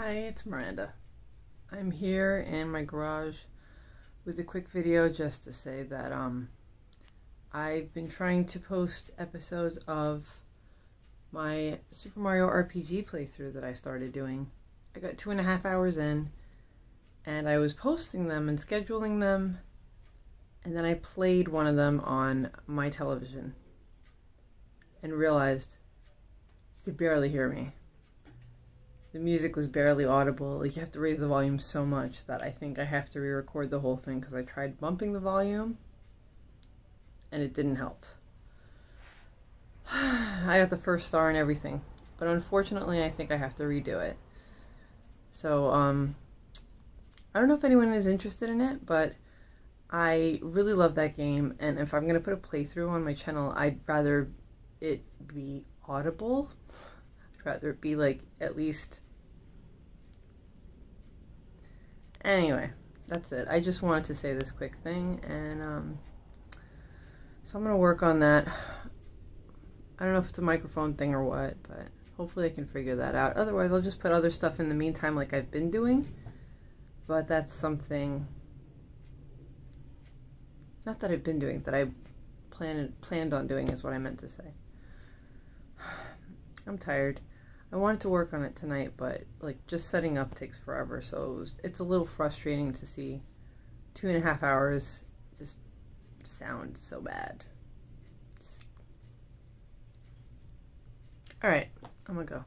Hi, it's Miranda. I'm here in my garage with a quick video just to say that um I've been trying to post episodes of my Super Mario RPG playthrough that I started doing. I got two and a half hours in and I was posting them and scheduling them and then I played one of them on my television and realized you could barely hear me the music was barely audible. Like you have to raise the volume so much that I think I have to re-record the whole thing because I tried bumping the volume and it didn't help. I got the first star and everything, but unfortunately I think I have to redo it. So um I don't know if anyone is interested in it, but I really love that game and if I'm going to put a playthrough on my channel, I'd rather it be audible I'd rather it be like at least anyway that's it. I just wanted to say this quick thing and um, so I'm gonna work on that. I don't know if it's a microphone thing or what but hopefully I can figure that out. Otherwise I'll just put other stuff in the meantime like I've been doing but that's something not that I've been doing that I planned planned on doing is what I meant to say. I'm tired I wanted to work on it tonight, but like just setting up takes forever, so it was, it's a little frustrating to see two and a half hours just sound so bad. All right, I'm gonna go.